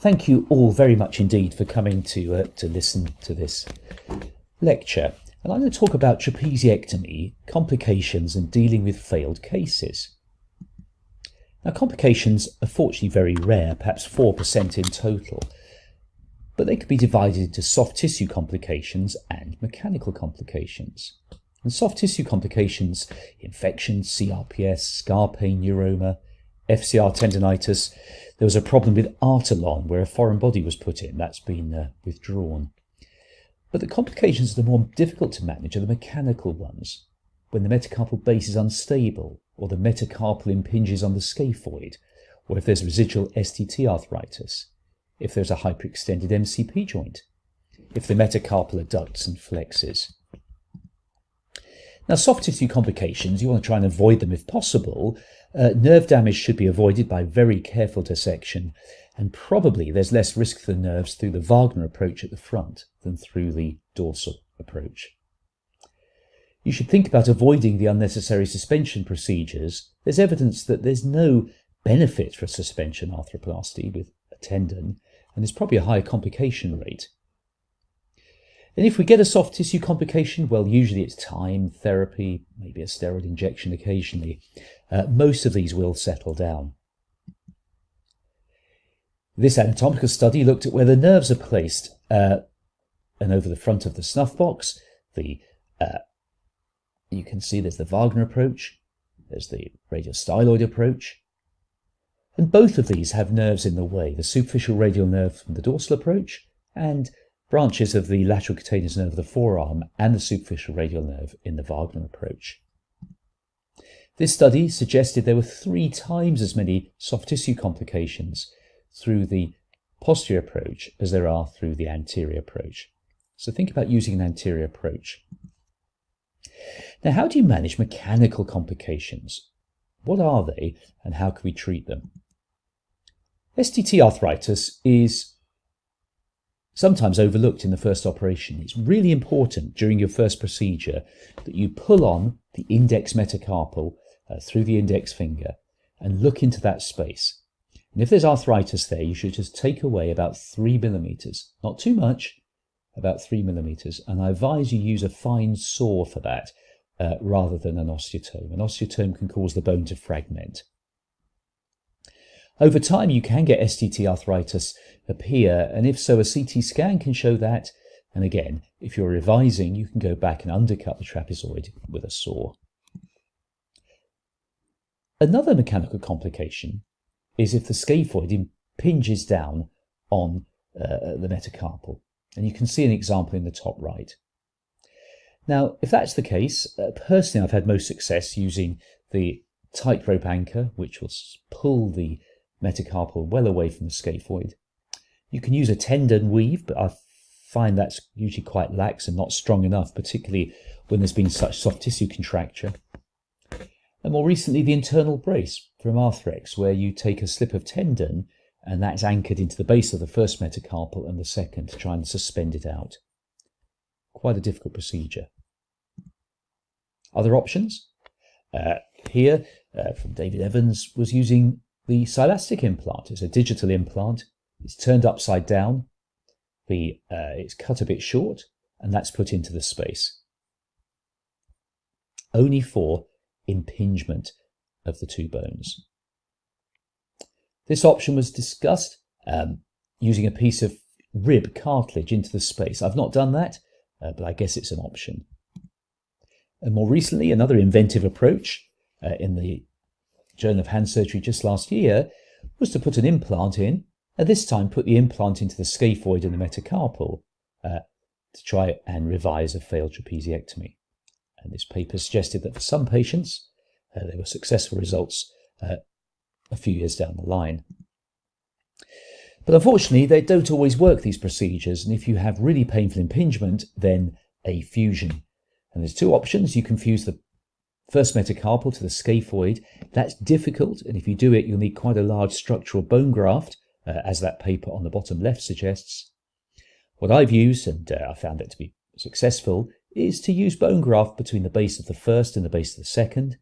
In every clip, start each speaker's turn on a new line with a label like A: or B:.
A: Thank you all very much indeed for coming to, uh, to listen to this lecture. And I'm going to talk about trapeziectomy, complications and dealing with failed cases. Now complications are fortunately very rare, perhaps 4% in total, but they could be divided into soft tissue complications and mechanical complications. And soft tissue complications, infections, CRPS, scar pain, neuroma, FCR tendonitis, there was a problem with Artelon where a foreign body was put in. That's been uh, withdrawn. But the complications that are more difficult to manage are the mechanical ones. When the metacarpal base is unstable, or the metacarpal impinges on the scaphoid, or if there's residual STT arthritis, if there's a hyperextended MCP joint, if the metacarpal adducts and flexes. Now, soft tissue complications, you want to try and avoid them if possible. Uh, nerve damage should be avoided by very careful dissection, and probably there's less risk for the nerves through the Wagner approach at the front than through the dorsal approach. You should think about avoiding the unnecessary suspension procedures. There's evidence that there's no benefit for suspension arthroplasty with a tendon, and there's probably a higher complication rate. And if we get a soft tissue complication, well, usually it's time, therapy, maybe a steroid injection occasionally. Uh, most of these will settle down. This anatomical study looked at where the nerves are placed uh, and over the front of the snuff box. The uh, you can see there's the Wagner approach, there's the radial styloid approach, and both of these have nerves in the way: the superficial radial nerve from the dorsal approach and branches of the lateral cutaneous nerve of the forearm and the superficial radial nerve in the Wagner approach. This study suggested there were three times as many soft tissue complications through the posterior approach as there are through the anterior approach. So think about using an anterior approach. Now, how do you manage mechanical complications? What are they and how can we treat them? STT arthritis is sometimes overlooked in the first operation. It's really important during your first procedure that you pull on the index metacarpal uh, through the index finger and look into that space. And if there's arthritis there, you should just take away about three millimeters, not too much, about three millimeters. And I advise you use a fine saw for that uh, rather than an osteotome. An osteotome can cause the bone to fragment. Over time, you can get STT arthritis appear, and if so, a CT scan can show that. And again, if you're revising, you can go back and undercut the trapezoid with a saw. Another mechanical complication is if the scaphoid impinges down on uh, the metacarpal. And you can see an example in the top right. Now, if that's the case, uh, personally, I've had most success using the tightrope anchor, which will pull the metacarpal well away from the scaphoid. You can use a tendon weave, but I find that's usually quite lax and not strong enough, particularly when there's been such soft tissue contracture. And more recently, the internal brace from Arthrex, where you take a slip of tendon and that's anchored into the base of the first metacarpal and the second to try and suspend it out. Quite a difficult procedure. Other options? Uh, here, uh, from David Evans, was using the Silastic implant. is a digital implant it's turned upside down. The uh, it's cut a bit short, and that's put into the space. Only for impingement of the two bones. This option was discussed um, using a piece of rib cartilage into the space. I've not done that, uh, but I guess it's an option. And more recently, another inventive approach uh, in the Journal of Hand Surgery just last year was to put an implant in at this time, put the implant into the scaphoid and the metacarpal uh, to try and revise a failed trapeziectomy. And this paper suggested that for some patients, uh, there were successful results uh, a few years down the line. But unfortunately, they don't always work, these procedures. And if you have really painful impingement, then a fusion. And there's two options. You can fuse the first metacarpal to the scaphoid. That's difficult. And if you do it, you'll need quite a large structural bone graft uh, as that paper on the bottom left suggests. What I've used, and uh, I found it to be successful, is to use bone graft between the base of the first and the base of the second,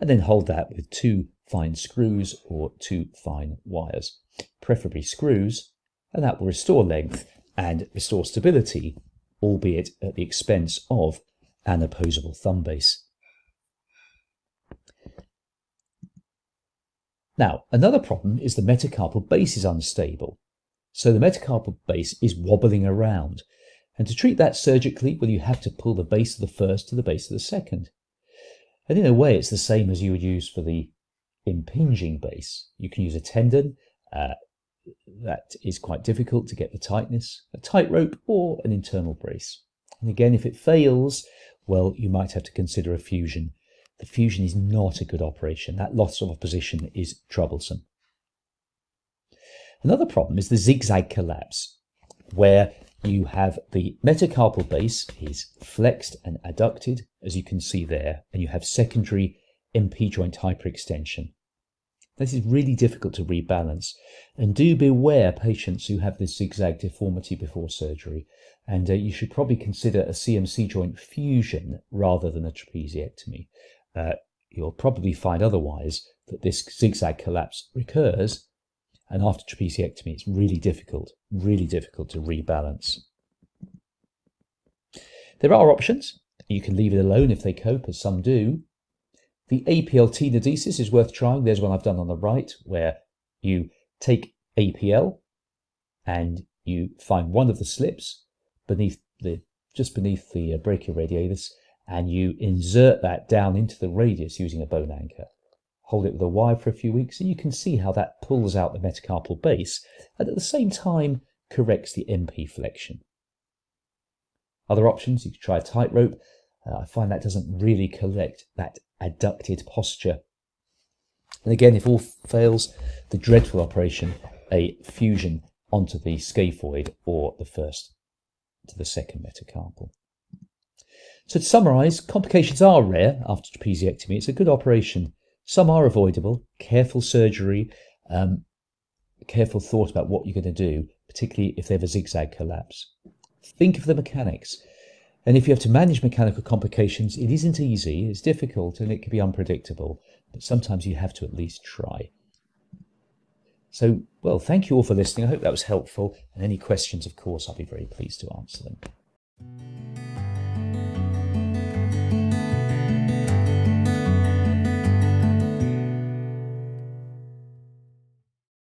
A: and then hold that with two fine screws or two fine wires, preferably screws, and that will restore length and restore stability, albeit at the expense of an opposable thumb base. Now, another problem is the metacarpal base is unstable. So the metacarpal base is wobbling around. And to treat that surgically, well, you have to pull the base of the first to the base of the second. And in a way, it's the same as you would use for the impinging base. You can use a tendon. Uh, that is quite difficult to get the tightness, a tightrope or an internal brace. And again, if it fails, well, you might have to consider a fusion. The fusion is not a good operation. That loss of position is troublesome. Another problem is the zigzag collapse, where you have the metacarpal base is flexed and adducted, as you can see there, and you have secondary MP joint hyperextension. This is really difficult to rebalance, and do beware patients who have this zigzag deformity before surgery, and uh, you should probably consider a CMC joint fusion rather than a trapeziectomy. Uh, you'll probably find otherwise that this zigzag collapse recurs and after trapeziectomy, it's really difficult, really difficult to rebalance. There are options. You can leave it alone if they cope, as some do. The APL tenodesis is worth trying. There's one I've done on the right, where you take APL and you find one of the slips beneath the just beneath the uh, brachioradialis, and you insert that down into the radius using a bone anchor hold it with a wire for a few weeks, and you can see how that pulls out the metacarpal base and at the same time corrects the MP flexion. Other options, you could try a tightrope. Uh, I find that doesn't really correct that adducted posture. And again, if all fails, the dreadful operation, a fusion onto the scaphoid or the first to the second metacarpal. So to summarise, complications are rare after trapeziectomy. It's a good operation some are avoidable, careful surgery, um, careful thought about what you're going to do, particularly if they have a zigzag collapse. Think of the mechanics. And if you have to manage mechanical complications, it isn't easy, it's difficult, and it can be unpredictable, but sometimes you have to at least try. So, well, thank you all for listening. I hope that was helpful. And any questions, of course, I'll be very pleased to answer them.